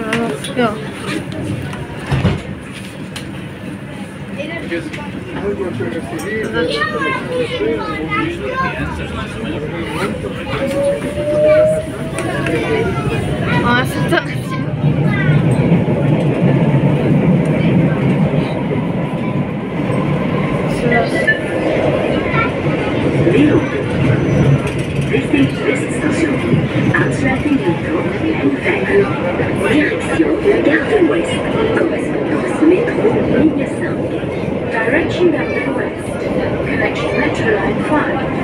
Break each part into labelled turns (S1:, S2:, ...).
S1: 야. 아, 진짜. Direction Gare de l'Ouest. Connection Metro Line 5.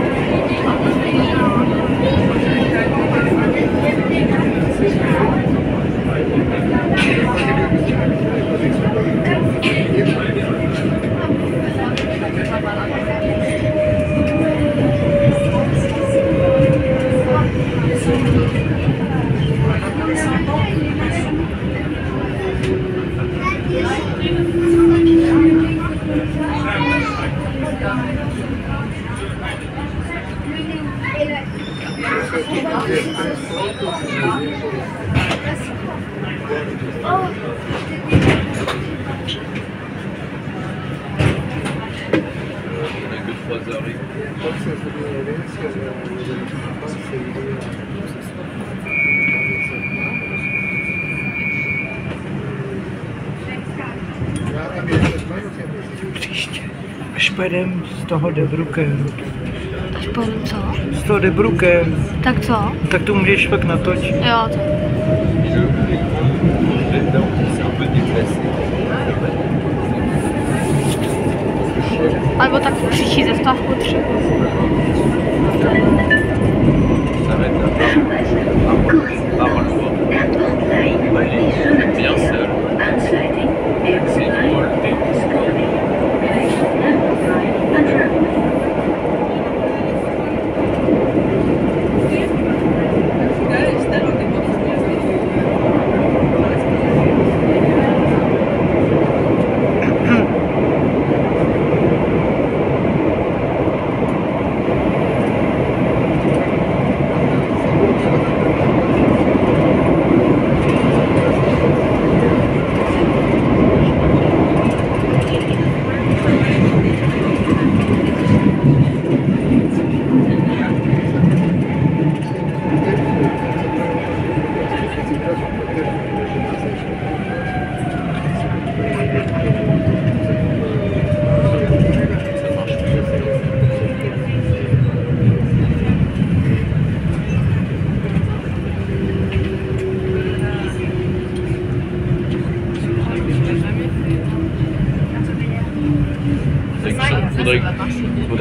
S2: Příště. Pojedem z toho Debrukem.
S3: Máš pojedu co?
S2: Z toho Debruke.
S3: Tak co?
S2: Tak to můžeš pak natočit.
S3: Jo, to. Albo tak příští zastávku třeba.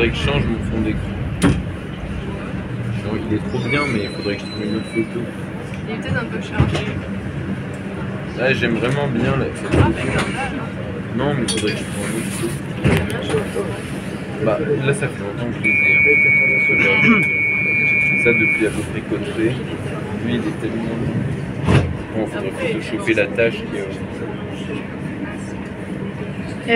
S4: Faudrait que je change mon fond d'écran. Il est trop bien, mais il faudrait que je trouve une autre photo.
S5: Il est peut-être un peu chargé.
S4: Là, j'aime vraiment bien la photo. Non, mais il faudrait que je trouve une autre photo. Bah, là, ça fait longtemps que je les ai. hein. Ça depuis à peu près Cotteret. Lui, il est tellement. Bon, faudrait photoshopper la tâche qui est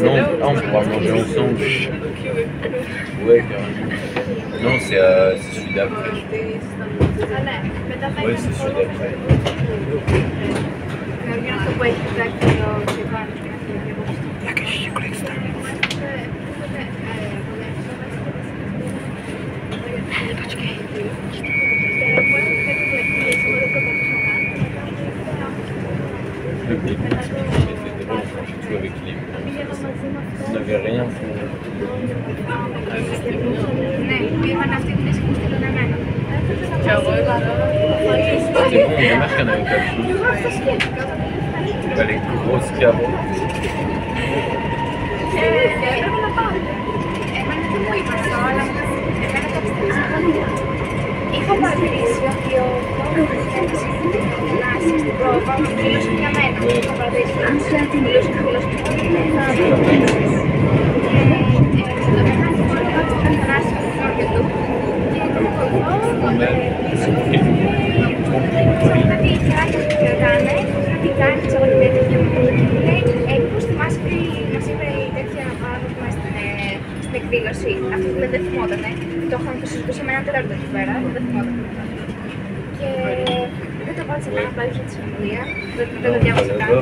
S4: non, on pourra manger ensemble. Ouais, carrément. Non, c'est c'est celui d'après. Ouais, c'est celui d'après.
S2: Jak ještě
S4: ena kanuten. Väldigt god skrävor.
S6: Είχα mm. παρατηρήσει ότι ο Κόμπερτ να συμπρόβα μιλούσε για μένα. Είχα παρατηρήσει αν σε αυτή μιλούσε καθόλου στην πόλη. Κάτι χεράκια που κρατάνε, κάτι κάνει, ξέρω τι τέτοια και μου λέει, «Ε, πώς θυμάσαι τι μας είπε η τέτοια άνθρωπο στην, ε, στην εκδήλωση. Αυτό που δεν θυμότανε. Το είχαμε το συζητούσε με έναν τέταρτο εκεί πέρα, δεν θυμότανε. Και δεν το πάτησα καν, απλά είχε τη συμφωνία, δεν, δεν το διάβασα καν.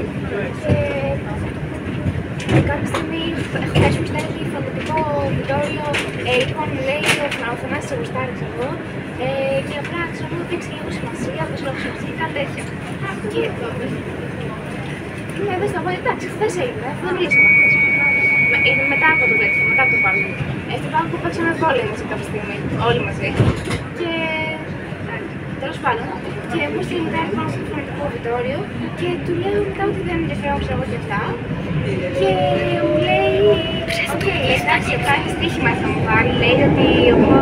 S6: Και κάποια στιγμή έχω πέσει μου στέλνει φωτοτυπικό βιντεόλιο, ε, λοιπόν μου λέει ο Θανάσης σε γουστάρει εγώ ε, και απλά ξέρω μου δείξει λίγο σημασία, όπως λέω σημασία, κάτι τέτοια. Και είμαι εδώ στα βόλια, εντάξει, χθες έγινε, αυτό δεν μιλήσαμε χθες. Με- Είναι μετά από το τέτοιο, μετά από το πάρκο. Ε, στο πάρκο παίξαμε βόλια μαζί κάποια στιγμή, όλοι μαζί. Και τέλος πάντων, και μου στείλει μετά πάνω στο φωνητικό βιντεόλιο και του λέω μετά ότι δεν με ενδιαφέρομαι ξέρω εγώ και αυτά. Και μου λέει, οκ, λέει, εντάξει, κάτι στοίχημα θα μου βάλει. Λέει ότι εγώ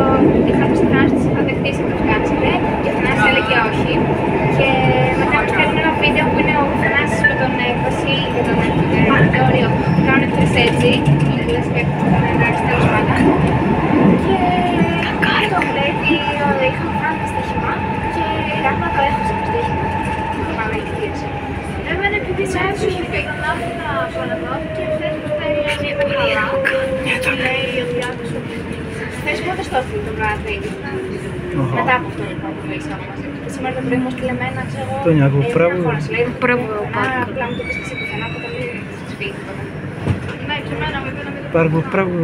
S6: Χθες πότε στο έστειλε το βράδυ. Μετά από αυτό που μιλήσαμε μαζί. Και σήμερα το πρωί μου έστειλε εμένα, ξέρω εγώ.
S2: Το νιάκο,
S6: ε, μια
S2: μπράβο.
S6: φορά, σου λέει,
S3: Μπράβο,
S6: Α,
S3: Πάτρο.
S6: απλά μου το πεις εσύ πουθενά, οπότε μην σας φύγει τίποτα.
S5: Ναι, και εμένα με είπε να μην το
S2: Μπράβο, μπράβο.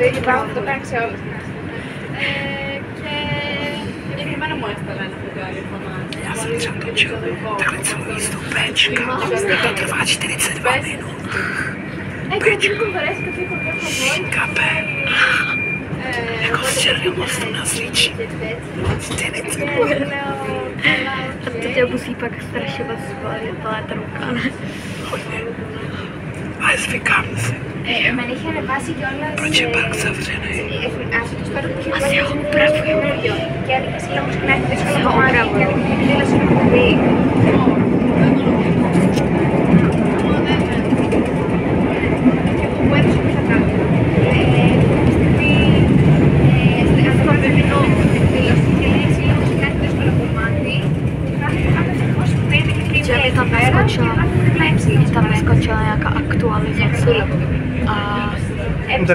S6: Το ίδιο πράγμα που το κάνει σε όλους.
S5: Ε, και συγκεκριμένα μου έστελνε ένα βιντεάκι από ένα
S2: Já jsem třeba točil takhle celou jízdu Bčka. To trvá 42 minut.
S6: Ε, και την
S2: Jako včera moc nás líčí. Internet.
S3: A to tě musí pak strašně vás spolit, ale ta ruka, ne? Hodně.
S2: Ale zvykám
S6: se.
S2: Proč je park zavřený?
S3: Asi ho opravuju. Asi ho
S2: opravuju.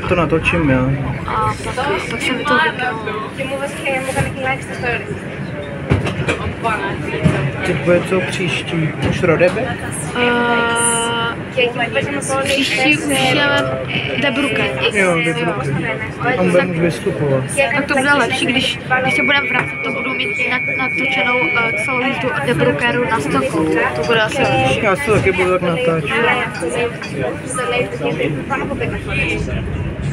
S2: tak to natočím já.
S3: A pak se mi to
S2: Ty bude co příští? Už Rodebe?
S3: Uh, příští už děláme Debruke.
S2: Jo, Debruke. A budeme už vystupovat.
S3: Tak to bude lepší, když, když se budeme vracet, to budu mít natočenou uh, celou tu Debrukeru na stoku. To bude asi lepší.
S2: Já se taky budu tak natáčet.
S6: Eh,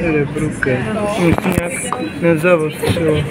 S6: Ere,
S2: bruke. Usnjak, ne završio.